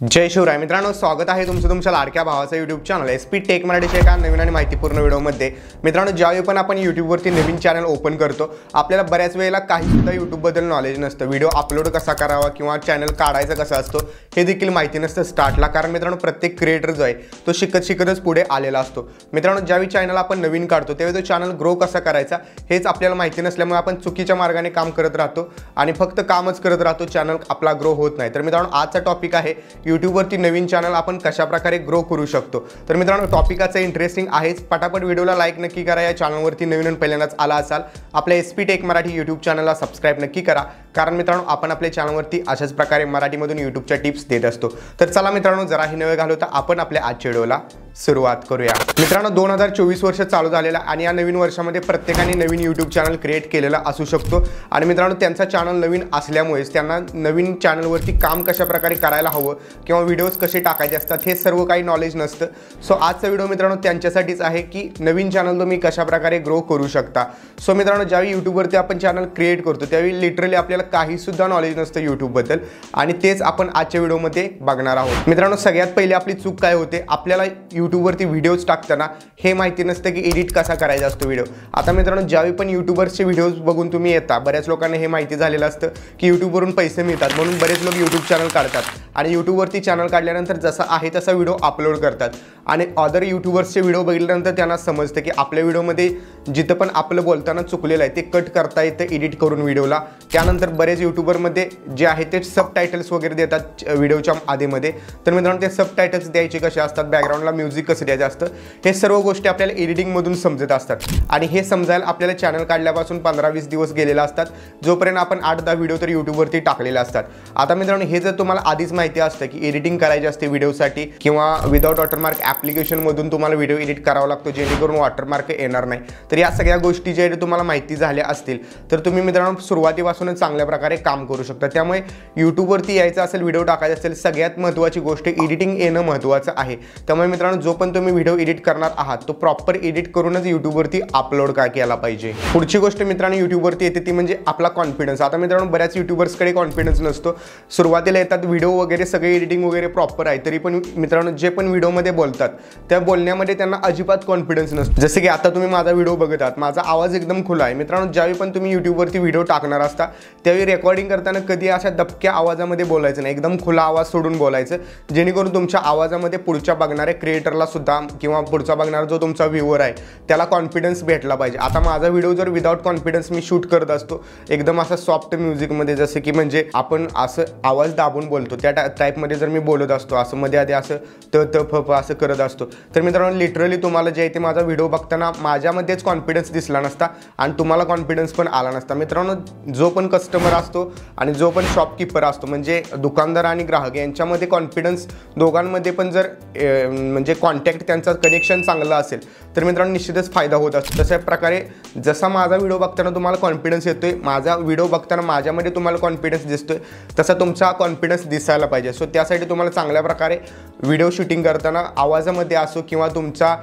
जय शिवराय. मित्रांनो स्वागत आहे तुमचं तुमच्या लाडक्या भावाचं YouTube channel S P tech मराठीच्या एका नवीन आणि माहितीपूर्ण व्हिडिओमध्ये. मित्रांनो ज्यावेळी पण आपण यूट्यूबवरती नवीन चॅनल ओपन करतो आपल्याला बऱ्याच वेळेला काहीसुद्धा यूट्यूबबद्दल नॉलेज नसतं. व्हिडिओ अपलोड कसा करावा किंवा चॅनल काढायचं कसा असतो हे देखील माहिती नसतं स्टार्टला कारण मित्रांनो प्रत्येक क्रिएटर जो आहे तो शिकत शिकतच पुढे आलेला असतो. मित्रांनो ज्यावेळी चॅनल आपण नवीन काढतो त्यावेळी तो चॅनल ग्रो कसा करायचा हेच आपल्याला माहिती नसल्यामुळे आपण चुकीच्या मार्गाने काम करत राहतो आणि फक्त कामच करत राहतो चॅनल आपला ग्रो होत नाही. तर मित्रांनो आजचा टॉपिक आहे यूट्यूबवरती नवीन चॅनल आपण कशाप्रकारे ग्रो करू शकतो? तर मित्रांनो टॉपिकाचं इंटरेस्टिंग आहेच. पटापट व्हिडिओला लाईक नक्की करा. या चॅनलवरती नवीन नवीन पहिल्यांदाच आला असाल आपल्या S P tech Marathi YouTube चॅनलला सबस्क्राईब नक्की करा. कारण मित्रांनो आपण आपल्या चॅनलवरती अशाच प्रकारे मराठीमधून यूट्यूबच्या टिप्स देत असतो. तर चला मित्रांनो जराही नवे घालवता आपण आपल्या आजच्या व्हिडिओला सुरुवात करूया. मित्रांनो दोन हजार चोवीस वर्ष चालू झालेला आणि या नवीन वर्षामध्ये प्रत्येकाने नवीन यूट्यूब चॅनल क्रिएट केलेला असू शकतो. आणि मित्रांनो त्यांचा चॅनल नवीन असल्यामुळेच त्यांना नवीन चॅनलवरती काम कशा प्रकारे करायला हवं किंवा व्हिडिओज कसे टाकायचे असतात हे सर्व काही नॉलेज नसतं. सो आजचा व्हिडिओ मित्रांनो त्यांच्यासाठीच आहे की नवीन चॅनल तुम्ही कशाप्रकारे ग्रो करू शकता. सो मित्रांनो ज्यावेळी यूट्यूबवरती आपण चॅनल क्रिएट करतो त्यावेळी लिटरली आपल्याला काहीसुद्धा नॉलेज नसतं यूट्यूबबद्दल आणि तेच आपण आजच्या व्हिडिओमध्ये बघणार आहोत. मित्रांनो सगळ्यात पहिले आपली चूक काय होते? आपल्याला यूट्यूबवरती व्हिडिओज टाकताना हे माहिती नसतं की एडिट कसा करायचा असतो व्हिडिओ आता मित्रांनो ज्यावेळी पण यूट्यूबर्सचे व्हिडिओज बघून तुम्ही येता बऱ्याच लोकांना हे माहिती झालेलं असतं की यूट्यूबवरून पैसे मिळतात म्हणून बरेच लोक यूट्यूब चॅनल काढतात. आणि यूट्यूबवर यूट्यूबवरती चॅनल काढल्यानंतर जसा आहे तसा व्हिडिओ अपलोड करतात. आणि अदर यूट्यूबर्सचे व्हिडिओ बघितल्यानंतर त्यांना समजतं की आपल्या व्हिडिओमध्ये जिथं पण आपलं बोलताना चुकलेलं आहे ते कट करता येतं एडिट करून व्हिडिओला त्यानंतर बरेच यूट्यूबरमध्ये जे आहे ते सब टायटल्स वगैरे देतात व्हिडिओच्या आधीमध्ये. तर मित्रांनो ते सब टायटल्स द्यायचे कसे असतात बॅकग्राऊंडला म्युझिक कसं द्यायचं असतं हे सर्व गोष्टी आपल्याला एडिटिंगमधून समजत असतात. आणि हे समजायला आपल्याला चॅनल काढल्यापासून पंधरा वीस दिवस गेलेला असतात. जोपर्यंत आपण आठ दहा व्हिडिओ तर यूट्यूबवरती टाकलेले असतात. आता मित्रांनो हे जर तुम्हाला आधीच माहिती असतं की एडिटिंग करायची असते व्हिडिओसाठी किंवा विदाऊट वॉटरमार्क ॲप्लिकेशनमधून तुम्हाला व्हिडिओ एडिट करावा लागतो जेणेकरून वॉटरमार्क येणार नाही. तर या सगळ्या गोष्टी ज्या तुम्हाला माहिती झाल्या असतील. तर तुम्ही मित्रांनो सुरुवातीपासूनच चांगल्या प्रकारे काम करू शकता. त्यामुळे यूट्यूबवरती यायचं असेल व्हिडिओ टाकायचा असेल सगळ्यात महत्त्वाची गोष्ट एडिटिंग येणं महत्त्वाचं आहे. त्यामुळे मित्रांनो जो पण तुम्ही व्हिडिओ एडिट करणार आहात तो प्रॉपर एडिट करूनच यूट्यूबवरती अपलोड का केला पाहिजे? पुढची गोष्ट मित्रांनो यूट्यूबवरती येते ती म्हणजे आपला कॉन्फिडन्स आता मित्रांनो बऱ्याच युट्यूबर्सकडे कॉन्फिडन्स नसतो. सुरुवातीला येतात व्हिडिओ वगैरे सगळे एडिटिंग वगैरे प्रॉपर आहे तरी पण मित्रांनो जे पण व्हिडिओमध्ये बोलतात त्या बोलण्यामध्ये त्यांना अजिबात कॉन्फिडन्स नसतो. जसं की आता तुम्ही माझा व्हिडिओ बघत आहात माझा आवाज एकदम खुला आहे. मित्रांनो ज्यावेळी पण तुम्ही यूट्यूबवरती व्हिडिओ टाकणार असता त्यावेळी रेकॉर्डिंग करताना कधी अशा दबक्या आवाजामध्ये बोलायचं नाही. एकदम खुला आवाज सोडून बोलायचं जेणेकरून तुमच्या आवाजामध्ये पुढच्या बघणाऱ्या क्रिएटरला सुद्धा किंवा पुढचा बघणारा जो तुमचा व्ह्युअर आहे त्याला कॉन्फिडन्स भेटला पाहिजे. आता माझा व्हिडिओ जर विदाऊट कॉन्फिडन्स मी शूट करत असतो एकदम असं सॉफ्ट म्युझिकमध्ये जसं की म्हणजे आपण असं आवाज दाबून बोलतो त्या टा टाईपमध्ये जर मी बोलत असतो असं मध्ये आधी असं त त फ फ असं करत असतो तर मित्रांनो लिटरली तुम्हाला जे आहे ते माझा व्हिडिओ बघताना माझ्यामध्येच कॉन्फिडन्स दिसला नसता आणि तुम्हाला कॉन्फिडन्स पण आला नसता. मित्रांनो जो पण कस्टमर असतो आणि जो पण शॉपकीपर असतो म्हणजे दुकानदार आणि ग्राहक यांच्यामध्ये कॉन्फिडन्स दोघांमध्ये पण जर म्हणजे कॉन्टॅक्ट त्यांचा कनेक्शन चांगलं असेल तर मित्रांनो निश्चितच फायदा होत असतो. तशा प्रकारे जसा माझा व्हिडिओ बघताना तुम्हाला कॉन्फिडन्स येतोय माझा व्हिडिओ बघताना माझ्यामध्ये तुम्हाला कॉन्फिडन्स दिसतोय तसा तुमचा कॉन्फिडन्स दिसायला पाहिजे. सो त्या त्यासाठी तुम्हाला चांगल्या प्रकारे व्हिडिओ शूटिंग करताना आवाजामध्ये असो किंवा तुमचा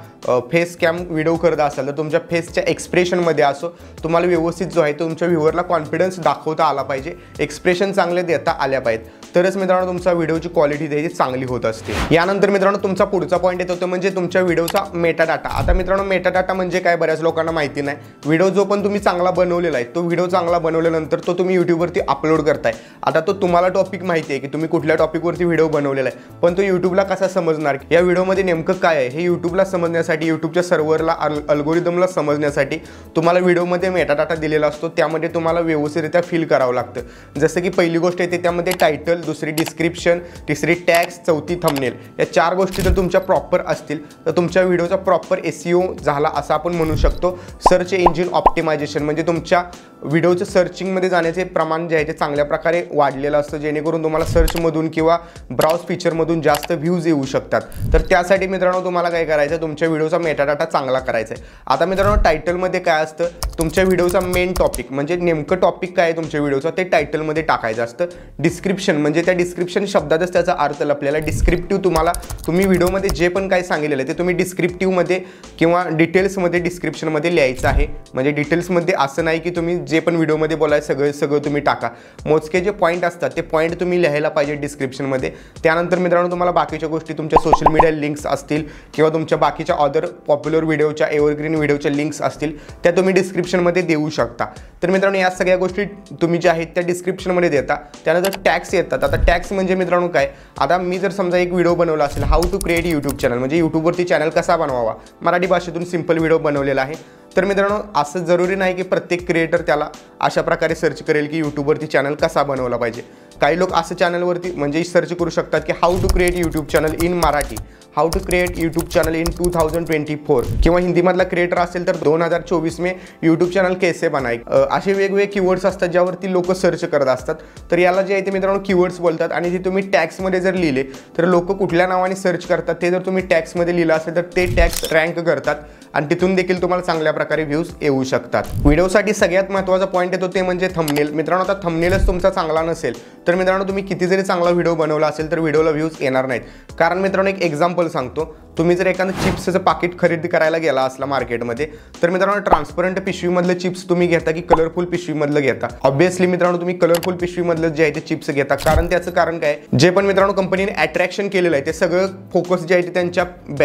फेस कॅम व्हिडिओ करत असाल तर तुमच्या फेसच्या एक्सप्रेशनमध्ये असो तुम्हाला व्यवस्थित जो आहे तुमच्या व्ह्युअरला कॉन्फिडन्स दाखवता आला पाहिजे. एक्सप्रेशन चांगले देता आल्या पाहिजेत. तरच मित्रांनो तुमचा व्हिडिओची क्वालिटी त्याची चांगली होत असते. यानंतर मित्रांनो तुमचा पुढचा पॉईंट येतो तो म्हणजे तुमच्या व्हिडिओचा मेटा डाटा आता मित्रांनो मेटा डाटा म्हणजे काय? बऱ्याच लोकांना माहिती नाही. व्हिडिओ जो पण तुम्ही चांगला बनवलेला आहे तो व्हिडिओ चांगला बनवल्यानंतर तो तुम्ही यूट्यूबवरती अपलोड करताय. आता तो तुम्हाला टॉपिक माहिती आहे की तुम्ही कुठल्या टॉपिकवरती व्हिडिओ बनवलेला आहे. पण तो यूट्यूबला कसा समजणार? या व्हिडिओमध्ये नेमकं काय आहे? हे यूट्यूबला समजण्यासाठी यूट्यूबच्या सर्व्हरला अल अल्गोरिदमला समजण्यासाठी तुम्हाला व्हिडिओमध्ये मेटाडाटा दिलेला असतो. त्यामध्ये तुम्हाला व्यवस्थितरित्या फील करावं लागतं. जसं की पहिली गोष्ट येते त्यामध्ये टायटल दुसरी डिस्क्रिप्शन तिसरी टॅक्स चौथी थंबनेल या चार गोष्टी जर तुमच्या प्रॉपर असतील तर तुमच्या व्हिडिओचा प्रॉपर एस झाला असं आपण म्हणू शकतो. सर्च इंजिन ऑप्टिमायझेशन म्हणजे तुमच्या व्हिडिओचं सर्चिंगमध्ये जाण्याचे प्रमाण जे आहे ते चांगल्या प्रकारे वाढलेलं असतं. जेणेकरून तुम्हाला सर्चमधून किंवा ब्राउज फीचरमधून जास्त व्ह्यूज येऊ शकतात. तर त्यासाठी मित्रांनो तुम्हाला काय करायचं तुमच्या व्हिडिओचा मेटाडाटा चांगला करायचा आहे आता मित्रांनो टायटलमध्ये काय असतं? तुमच्या व्हिडिओचा मेन टॉपिक म्हणजे नेमकं टॉपिक काय आहे तुमच्या व्हिडिओचा ते टायटलमध्ये टाकायचं असतं. डिस्क्रिप्शन म्हणजे त्या डिस्क्रिप्शन शब्दातच त्याचा अर्थ आपल्याला डिस्क्रिप्टिव्ह तुम्हाला तुम्ही व्हिडिओमध्ये जे पण पण काय सांगितलेलं आहे ते तुम्ही डिस्क्रिप्टिव्हमध्ये किंवा डिटेल्समध्ये डिस्क्रिप्शनमध्ये लिहायचं आहे. म्हणजे डिटेल्समध्ये असं नाही की तुम्ही जे पण व्हिडिओमध्ये बोलाय सगळं सगळं तुम्ही टाका. मोजके जे पॉईंट असतात ते पॉईंट तुम्ही लिहायला पाहिजे डिस्क्रिप्शनमध्ये त्यानंतर मित्रांनो तुम्हाला बाकीच्या गोष्टी तुमच्या सोशल मीडिया लिंक्स असतील किंवा तुमच्या बाकीच्या अदर पॉप्युलर व्हिडिओच्या एव्हरग्रीन व्हिडिओच्या लिंक्स असतील त्या तुम्ही डिस्क्रिप्शनमध्ये देऊ शकता. तर मित्रांनो या सगळ्या गोष्टी तुम्ही ज्या आहेत त्या डिस्क्रिप्शनमध्ये देता. त्यानंतर टॅक्स येतात. आता टॅक्स म्हणजे मित्रांनो काय? आता मी जर समजा एक व्हिडिओ बनवला असेल how to create YouTube channel म्हणजे यूट्यूबवरती चॅनल कसा बनवावा? मराठी भाषेतून सिंपल व्हिडिओ बनवलेला आहे. तर मित्रांनो असं जरुरी नाही की प्रत्येक क्रिएटर त्याला अशा प्रकारे सर्च करेल की यूट्यूबवरती चॅनल कसा बनवला पाहिजे. काही लोक असं चॅनलवरती म्हणजे सर्च करू शकतात की how to create YouTube channel in Marathi how to create YouTube channel in two thousand twenty four किंवा हिंदीमधला क्रिएटर असेल तर दोन हजार चोवीस मे यूट्यूब चॅनल कैसे बनाय असे वेगवेगळे कीवर्ड्स असतात ज्यावरती लोक सर्च करत असतात. तर याला जे आहे ते मित्रांनो कीवर्ड्स बोलतात आणि जे तुम्ही टॅक्समध्ये जर लिहिले तर लोक कुठल्या नावाने सर्च करतात ते जर तुम्ही टॅक्समध्ये लिहिलं असेल तर ते टॅक्स रँक करतात आणि तिथून देखील तुम्हाला चांगल्या प्रकारे व्ह्यूज येऊ शकतात. व्हिडिओसाठी सगळ्यात महत्त्वाचा पॉईंट येतो ते म्हणजे थंबनेल मित्रांनो आता थंबनेलच तुमचा चांगला नसेल तर मित्रांनो तुम्ही किती जरी चांगला व्हिडिओ बनवला असेल तर व्हिडिओला व्ह्यूज येणार नाहीत. कारण मित्रांनो एक एक्झाम्पल सांगतो. तुम्ही जर एखादं चिप्सचं पाकिट खरेदी करायला गेला असला मार्केटमध्ये तर मित्रांनो ट्रान्सपरंट पिशवीमधले चिप्स तुम्ही घेता की कलरफुल पिशवीमधलं घेता? ऑब्विसली मित्रांनो तुम्ही कलरफुल पिशवीमधलं जे आहे ते चिप्स घेता. कारण त्याचं कारण काय? जे पण मित्रांनो कंपनीने अट्रॅक्शन केलेलं आहे ते सगळं फोकस जे आहे ते त्यांच्या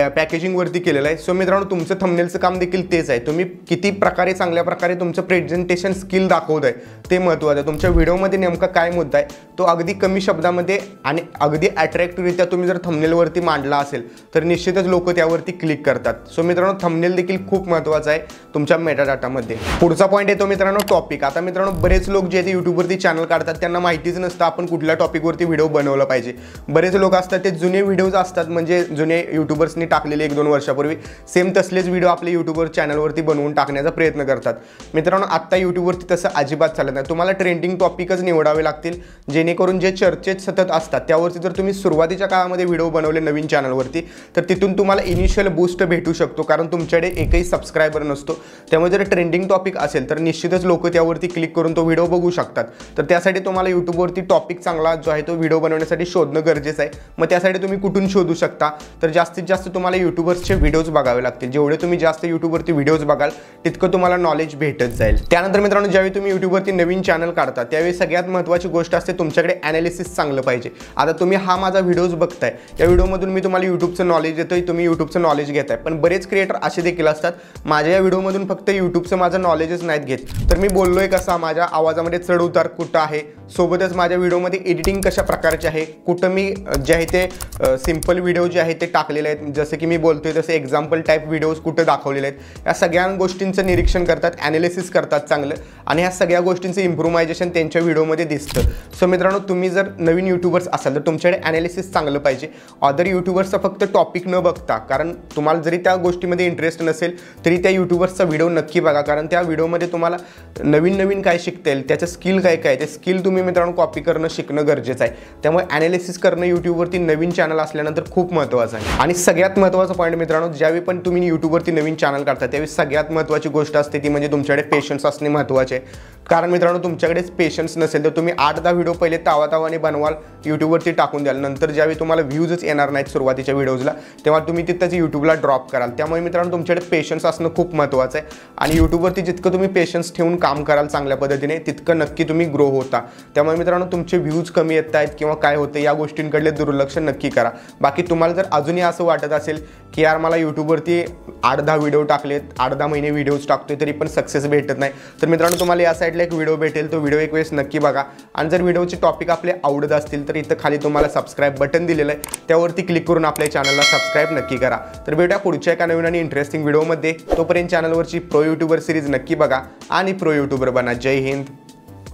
पॅकेजिंगवरती केलेलं आहे. सो मित्रांनो तुमचं थंबनेलचं काम देखील तेच आहे. तुम्ही किती प्रकारे चांगल्या प्रकारे तुमचं प्रेझेंटेशन स्किल दाखवत आहे ते महत्त्वाचं आहे. तुमच्या व्हिडिओमध्ये नेमका काय मुद्दा आहे तो अगदी कमी शब्दामध्ये आणि अगदी अट्रॅक्टिव्हरित्या तुम्ही जर थंबनेलवरती मांडला असेल तर निश्चित निश्चितच लोक त्यावरती क्लिक करतात. सो मित्रांनो थंबनेल देखील खूप महत्त्वाचा आहे तुमच्या मेटाडाटामध्ये पुढचा पॉईंट येतो मित्रांनो टॉपिक आता मित्रांनो बरेच लोक जे ते यूट्यूबवरती चॅनल काढतात त्यांना माहितीच नसतं आपण कुठल्या टॉपिकवरती व्हिडिओ बनवला पाहिजे. बरेच लोक असतात ते जुने व्हिडिओज असतात म्हणजे जुने युट्यूबर्सनी टाकलेले एक दोन वर्षापूर्वी. सेम तसलेच व्हिडिओ आपले यूट्यूबवर चॅनलवरती बनवून टाकण्याचा प्रयत्न करतात. मित्रांनो आत्ता यूट्यूबवरती तसं अजिबात चालत नाही. तुम्हाला ट्रेंडिंग टॉपिकच निवडावे लागतील जेणेकरून जे चर्चेत सतत असतात त्यावरती जर तुम्ही सुरुवातीच्या काळामध्ये व्हिडिओ बनवले नवीन चॅनलवरती तर तिथून तुम्हाला इनिशियल बूस्ट भेटू शकतो कारण तुमच्याकडे एकही सबस्क्रायबर नसतो. त्यामुळे जर ट्रेंडिंग टॉपिक असेल तर निश्चितच लोक त्यावरती क्लिक करून तो व्हिडिओ बघू शकतात. तर त्यासाठी तुम्हाला यूट्यूबवरती टॉपिक चांगला जो आहे तो व्हिडिओ बनवण्यासाठी शोधणं गरजेचं आहे. मग त्यासाठी तुम्ही कुठून शोधू शकता? तर जास्तीत जास्त तुम्हाला यूट्यूबर्सचे व्हिडिओज बघावे लागतील. जेवढे तुम्ही जास्त यूट्यूबवरती व्हिडिओज बघाल तितकं तुम्हाला नॉलेज भेटत जाईल. त्यानंतर मित्रांनो ज्यावेळी तुम्ही यूट्यूबवरती नवीन चॅनल काढता त्यावेळी सगळ्यात महत्त्वाची गोष्ट असते तुमच्याकडे ॲनालिसिस चांगलं पाहिजे. आता तुम्ही हा माझा व्हिडिओज बघताय. या व्हिडिओमधून मी तुम्हाला यूट्यूबचं नॉलेज देतोय तुम्ही यूट्यूबचं नॉलेज घेताय. पण बरेच क्रिएटर असे देखील असतात. माझ्या या व्हिडिओमधून फक्त यूट्यूबचं माझं नॉलेजच नाहीत घेत. तर मी बोललो आहे कसा माझ्या आवाजामध्ये चढ उतार कुठं आहे? सोबतच माझ्या व्हिडिओमध्ये एडिटिंग कशा प्रकारचे आहे? कुठं मी जे आहे ते सिंपल व्हिडिओ जे आहे ते टाकलेले आहेत. जसं की मी बोलतोय तसं एक्झाम्पल टाईप व्हिडिओज कुठं दाखवलेले आहेत. या सगळ्या गोष्टींचं निरीक्षण करतात ॲनालिसिस करतात चांगलं. आणि ह्या सगळ्या गोष्टींचं इम्प्रुव्हायझेशन त्यांच्या व्हिडिओमध्ये दिसतं. सो मित्रांनो तुम्ही जर नवीन यूट्यूबर्स असाल तर तुमच्याकडे ॲनालिसिस चांगलं पाहिजे. अदर यूट्यूबर्सचा फक्त टॉपिक न बघता कारण तुम्हाला जरी त्या गोष्टीमध्ये इंटरेस्ट नसेल तरी त्या यूट्यूबर्सचा व्हिडिओ नक्की बघा. कारण त्या व्हिडिओमध्ये तुम्हाला नवीन नवीन काय शिकता येईल त्याचं स्किल काय काय ते स्किल तुम्ही तुम्ही मित्रांनो कॉपी करणं शिकणं गरजेचं आहे. त्यामुळे ॲनालिसिस करणं यूट्यूबवरती नवीन चॅनल असल्यानंतर खूप महत्त्वाचं आहे. आणि सगळ्यात महत्त्वाचा पॉईंट मित्रांनो ज्यावेळी पण तुम्ही यूट्यूबवरती नवीन चॅनल काढता त्यावेळी सगळ्यात महत्त्वाची गोष्ट असते ती म्हणजे तुमच्याकडे पेशन्स असणे महत्त्वाचे आहे. कारण मित्रांनो तुमच्याकडेच पेशन्स नसेल तर तुम्ही आठ दहा व्हिडिओ पहिले तावा तावाने बनवाल यूट्यूबवरती टाकून द्याल. नंतर ज्यावेळी तुम्हाला व्ह्यूजच येणार नाहीत सुरुवातीच्या व्हिडिओजला तेव्हा तुम्ही तिथंच यूट्यूबला ड्रॉप कराल. त्यामुळे मित्रांनो तुमच्याकडे पेशन्स असणं खूप महत्त्वाचं आहे. आणि यूट्यूबवरती जितकं तुम्ही पेशन्स ठेवून काम कराल चांगल्या पद्धतीने तितकं नक्की तुम्ही ग्रो होता. त्यामुळे मित्रांनो तुमचे व्ह्यूज कमी येत आहेत किंवा काय होतं या गोष्टींकडले दुर्लक्ष नक्की करा. बाकी तुम्हाला जर अजूनही असं वाटत असेल की यार मला यूट्यूबवरती आठ दहा व्हिडिओ टाकलेत आठ दहा महिने व्हिडिओज टाकतोय तरी पण सक्सेस भेटत नाही. तर मित्रांनो तुम्हाला या साईडला एक व्हिडिओ भेटेल. तो व्हिडिओ एक वेळेस नक्की बघा. आणि जर व्हिडिओचे टॉपिक आपले आवडत असतील तर इथं खाली तुम्हाला सबस्क्राईब बटन दिलेलं आहे. त्यावरती क्लिक करून आपल्या चॅनलला सबस्क्राईब नक्की करा. तर भेटूया पुढच्या एका नवीन आणि इंटरेस्टिंग व्हिडिओमध्ये तोपर्यंत चॅनलवरची प्रो यूट्यूबर सिरीज नक्की बघा. आणि प्रो यूट्यूबर बना. जय हिंद.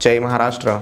जय महाराष्ट्र.